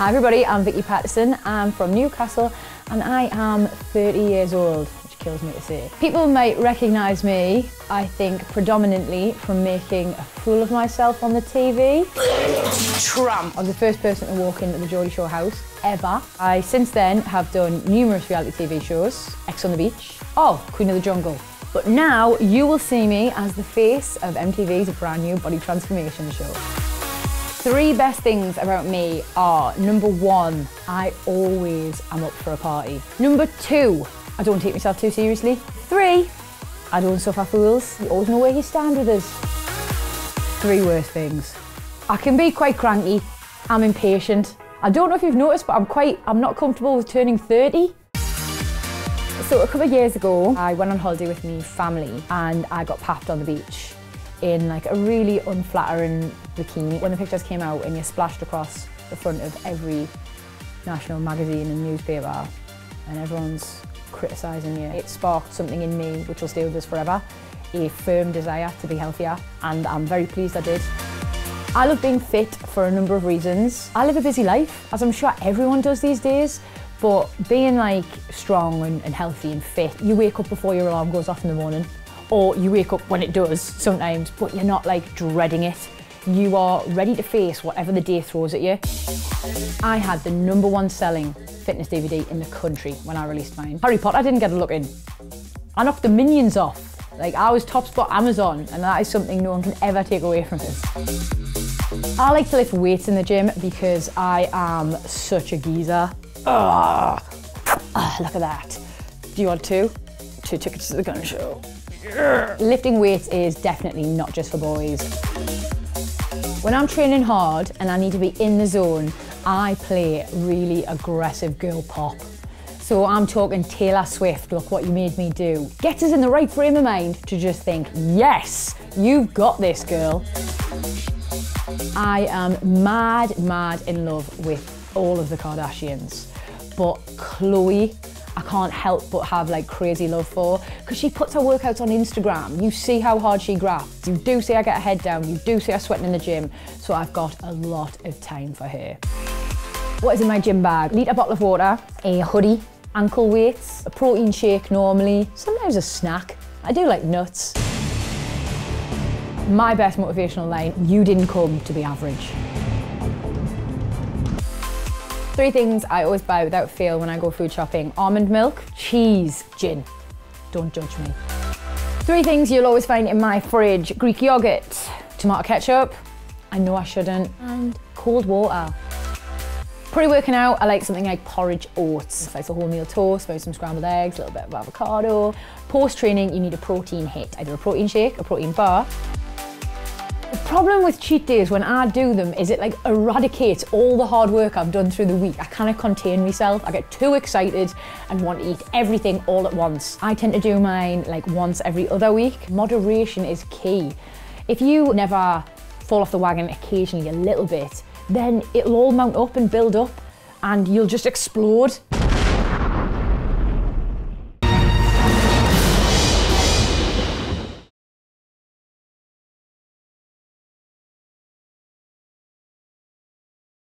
Hi everybody, I'm Vicky Pattison. I'm from Newcastle and I am 30 years old, which kills me to say. People might recognise me, I think, predominantly from making a fool of myself on the TV. Trump. I was the first person to walk into the Geordie Shore house ever. I since then have done numerous reality TV shows, Ex on the Beach, oh, Queen of the Jungle. But now you will see me as the face of MTV's brand new body transformation show. Three best things about me are number one, I always am up for a party. Number two, I don't take myself too seriously. Three, I don't suffer fools. You always know where you stand with us. Three worst things. I can be quite cranky. I'm impatient. I don't know if you've noticed, but I'm quite, I'm not comfortable with turning 30. So a couple of years ago, I went on holiday with my family and I got papped on the beach in like a really unflattering bikini. When the pictures came out and you splashed across the front of every national magazine and newspaper and everyone's criticising you, it sparked something in me which will stay with us forever, a firm desire to be healthier and I'm very pleased I did. I love being fit for a number of reasons. I live a busy life, as I'm sure everyone does these days, but being like strong and, and healthy and fit, you wake up before your alarm goes off in the morning or you wake up when it does sometimes, but you're not like dreading it. You are ready to face whatever the day throws at you. I had the number one selling fitness DVD in the country when I released mine. Harry Potter I didn't get a look in. I knocked the minions off. Like I was top spot Amazon and that is something no one can ever take away from us. I like to lift weights in the gym because I am such a geezer. Ugh. Ah, look at that. Do you want two? Two tickets to the gun show. Lifting weights is definitely not just for boys. When I'm training hard and I need to be in the zone, I play really aggressive girl pop. So I'm talking Taylor Swift, look what you made me do. Gets us in the right frame of mind to just think, yes, you've got this girl. I am mad, mad in love with all of the Kardashians. But Khloe I can't help but have like crazy love for because she puts her workouts on Instagram. You see how hard she grafts. You do see I get her head down. You do see her sweating in the gym. So I've got a lot of time for her. What is in my gym bag? A Litre bottle of water, a hoodie, ankle weights, a protein shake normally, sometimes a snack. I do like nuts. My best motivational line, you didn't come to be average. Three things I always buy without fail when I go food shopping. Almond milk, cheese, gin. Don't judge me. Three things you'll always find in my fridge. Greek yogurt, tomato ketchup, I know I shouldn't, and cold water. Pre-working out, I like something like porridge oats. It's like a wholemeal toast, maybe some scrambled eggs, a little bit of avocado. Post-training, you need a protein hit. Either a protein shake, a protein bar, problem with cheat days when I do them is it like eradicates all the hard work I've done through the week. I of contain myself. I get too excited and want to eat everything all at once. I tend to do mine like once every other week. Moderation is key. If you never fall off the wagon occasionally a little bit, then it'll all mount up and build up and you'll just explode.